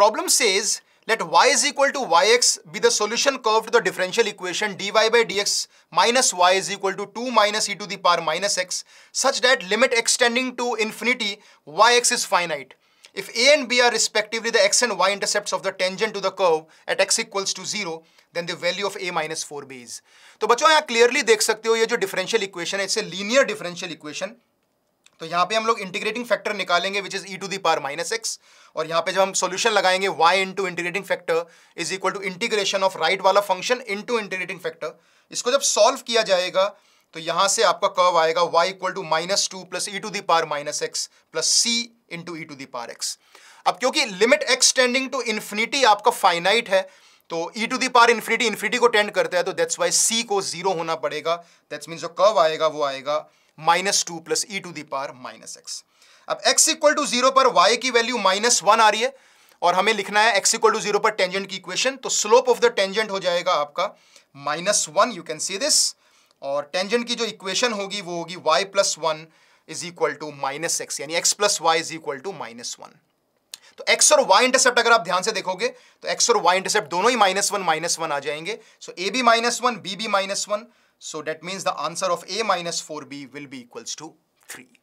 problem says let y is equal to yx be the solution curve to the differential equation dy by dx minus y is equal to 2 minus e to the power minus x such that limit extending to infinity yx is finite. If a and b are respectively the x and y intercepts of the tangent to the curve at x equals to 0, then the value of a minus 4b is. तो बच्चों यहाँ clearly देख सकते हो ये जो differential equation है it's linear differential equation तो यहाँ पे हम लोग इंटीग्रेटिंग फैक्टर निकालेंगे which is e to the power minus x और यहाँ पे जब हम सॉल्यूशन लगाएँगे, y into integrating factor is equal to integration of right वाला फ़ंक्शन इंटू इंटीग्रेटिंग फैक्टर इसको जब सॉल्व किया जाएगा तो यहाँ से आपका कर्व आएगा y equal to minus two plus e to the power minus x plus c into e to the power x अब क्योंकि लिमिट एक्सटेंडिंग टू इन्फिनिटी आपका फाइनाइट है तो e to the power infinity infinity को tend करता है तो that's Y C को ज़ीरो होना पड़ेगा. दैट्स मीन जो कर्व आएगा, वो आएगा minus two plus e to power minus x अब एक्स इक्वल टू ज़ीरो पर वाई की वैल्यू माइनस वन आ रही है और हमें लिखना है एक्स इक्वल टू ज़ीरो पर टेंजेंट की इक्वेशन तो स्लोप ऑफ़ द टेंजेंट हो जाएगा आपका minus one you can see this और टेंजेंट की जो इक्वेशन होगी, वो होगी y plus one is equal to minus x यानी x plus y is equal to minus one तो एक्स और वाई इंटरसेप्ट अगर आप ध्यान से देखोगे तो एक्स और वाई इंटरसेप्ट दोनों ही माइनस वन माइनस वन आ जाएँगे so A B minus one B B minus one So, that means the answer of a minus 4b will be equals to 3.